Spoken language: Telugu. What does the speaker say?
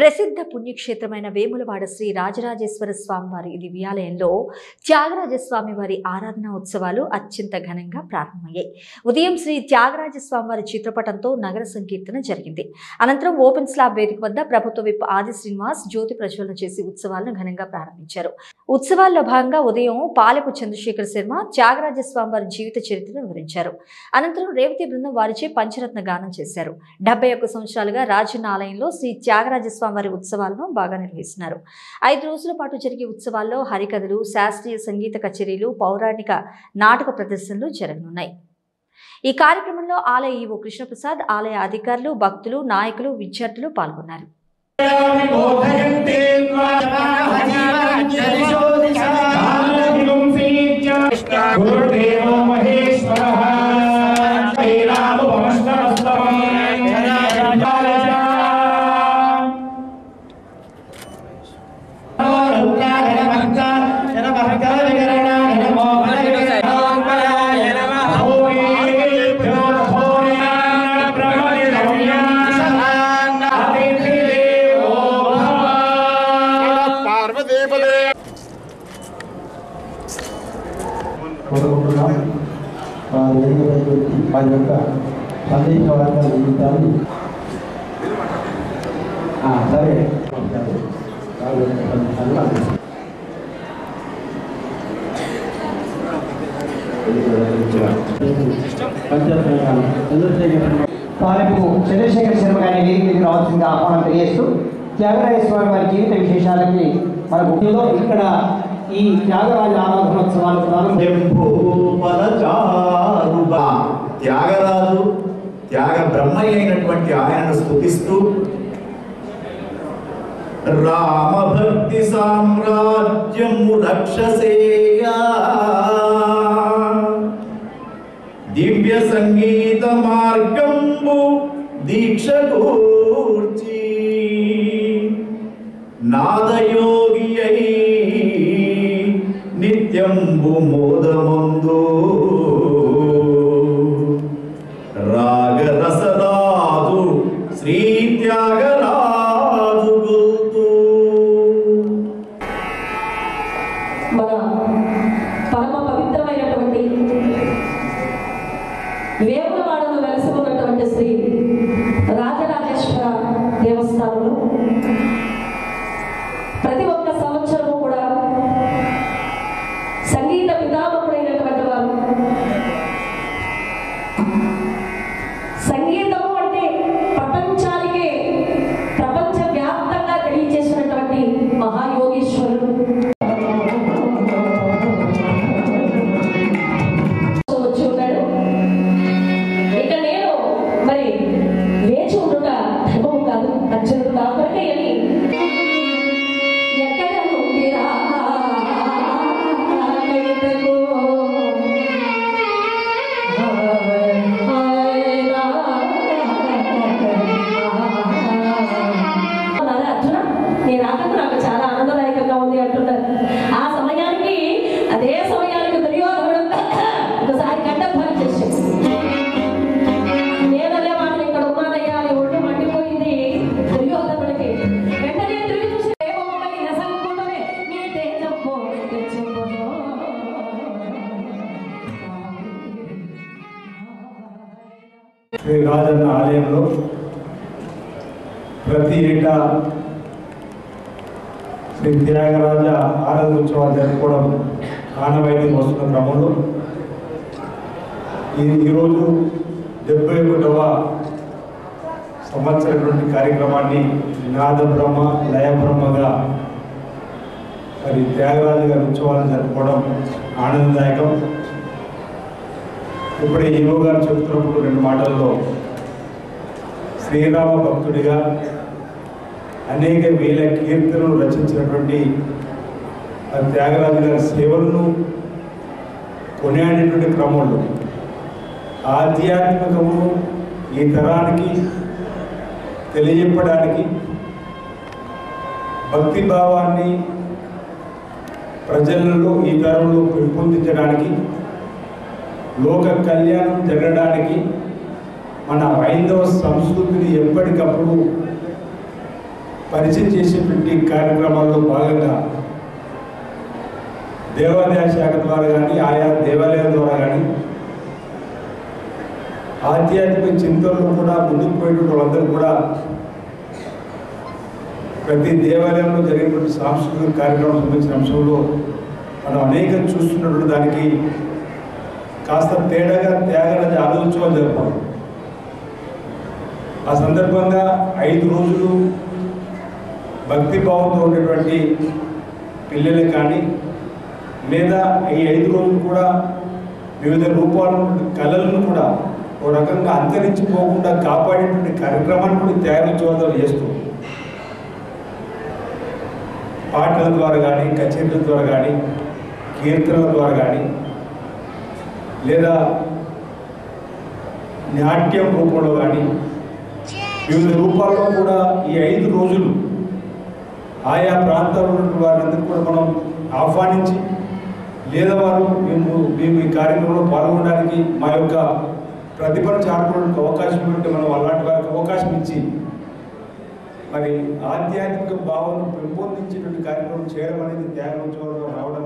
ప్రసిద్ధ పుణ్యక్షేత్రమైన వేములవాడ శ్రీ రాజరాజేశ్వర స్వామివారి దివ్యాలయంలో త్యాగరాజస్వామి వారి ఆరాధన ఉత్సవాలు అత్యంత ఘనంగా ప్రారంభమయ్యాయి. ఉదయం శ్రీ త్యాగరాజస్వామివారి చిత్రపటంతో నగర సంకీర్తన జరిగింది. అనంతరం ఓపెన్ స్లాబ్ వేదిక వద్ద ప్రభుత్వ విప్ ఆది శ్రీనివాస్ జ్యోతి ప్రజ్వలన చేసి ఉత్సవాలను ఘనంగా ప్రారంభించారు. ఉత్సవాల్లో భాగంగా ఉదయం పాలకు చంద్రశేఖర్ శర్మ త్యాగరాజస్వామివారి జీవిత చరిత్రను వివరించారు. అనంతరం రేవతి బృందం వారిచే పంచరత్న గానం చేశారు. డెబ్బై ఒక్క సంవత్సరాలుగా రాజన్న ఆలయంలో శ్రీ త్యాగరాజ స్వామివారి ఉత్సవాలను బాగా నిర్వహిస్తున్నారు. ఐదు రోజుల పాటు జరిగే ఉత్సవాల్లో హరికథలు శాస్త్రీయ సంగీత కచేరీలు పౌరాణిక నాటక ప్రదర్శనలు జరగనున్నాయి. ఈ కార్యక్రమంలో ఆలయ ఈవో కృష్ణప్రసాద్ ఆలయ అధికారులు భక్తులు నాయకులు విద్యార్థులు పాల్గొన్నారు. మా వేదికపై యొక్క సందేశవార్త జీవితాన్ని సరే వారి యొక్క తాలూకు చంద్రశేఖర్ శర్మ గారి వేదిక మీదకి రావాల్సిందిగా ఆహ్వానం తెలియజేస్తూ త్యాగరాజ స్వామి వారి జీవిత విశేషాలకి మన గుడిలో ఇక్కడ ఈ త్యాగరాజ ఆరాధనోత్సవాలు త్యాగరాజు త్యాగ బ్రహ్మయ్య అయినటువంటి ఆయనను స్తుతిస్తూ రామభక్తి సామ్రాజ్యము రక్షసేయా. దివ్య సంగీత మార్గంబు దీక్ష కూర్చి Nadayogi मोदमन्दो te tá ajudar Shri Rajanna ఆలయంలో ప్రతి ఏటా శ్రీ త్యాగరాజ ఆరాధోత్సవాలు జరుపుకోవడం ఆనవాయితీ వస్తున్న క్రమంలో ఈరోజు డెబ్బై ఒకటవ సంవత్సరటువంటి కార్యక్రమాన్ని నాదబ్రహ్మ బ్రహ్మ లయ మరి త్యాగరాజు గారి ఉత్సవాలను జరుపుకోవడం ఆనందదాయకం. ఇప్పుడే ఈవో గారు చెబుతున్నప్పుడు రెండు మాటల్లో శ్రీరామ భక్తుడిగా అనేక వేల కీర్తనలు రచించినటువంటి త్యాగరాజు గారి సేవలను కొనియాడేటువంటి క్రమంలో ఆధ్యాత్మికము ఈ తరానికి తెలియజెప్పడానికి భక్తి భావాన్ని ప్రజలలో ఈ తరంలో పెంపొందించడానికి లోక కళ్యాణం జరగడానికి మన హైందవ సంస్కృతిని ఎప్పటికప్పుడు పరిచయం చేసేటువంటి కార్యక్రమాల్లో భాగంగా దేవాలయ శాఖ ద్వారా కానీ ఆయా దేవాలయాల ద్వారా కానీ ఆధ్యాత్మిక చింతనలు కూడా ముందుకు పోయేటువంటి వాళ్ళందరూ కూడా ప్రతి దేవాలయంలో జరిగినటువంటి సాంస్కృతిక కార్యక్రమం సంబంధించిన అంశంలో మనం అనేక చూస్తున్నటువంటి దానికి కాస్త తేడాగా త్యాగరాజ ఆలోచనలు జరుపుతాం ఆ సందర్భంగా ఐదు రోజులు భక్తిభావంతో ఉండేటువంటి పిల్లలు కానీ లేదా ఈ ఐదు రోజులు కూడా వివిధ రూపాల కళలను కూడా ఒక రకంగా అంతరించిపోకుండా కాపాడేటువంటి కార్యక్రమాన్ని కూడా త్యాగోత్సవాలు చేస్తూ పాటల ద్వారా కానీ కచేరీల ద్వారా కానీ కీర్తనల ద్వారా కానీ లేదా నాట్యం రూపంలో కానీ వివిధ రూపాల్లో కూడా ఈ ఐదు రోజులు ఆయా ప్రాంతాల్లో ఉన్నటువంటి వారందరూ కూడా మనం ఆహ్వానించి లేదా వారు మేము మేము ఈ కార్యక్రమంలో పాల్గొనడానికి మా యొక్క ప్రతిభను చాటుకోవడానికి అవకాశం ఉంటే మనం అలాంటి వారికి అవకాశం ఇచ్చి మరి ఆధ్యాత్మిక భావన పెంపొందించేటువంటి కార్యక్రమం చేయడం అనేది త్యాగోత్సవంలో రావడం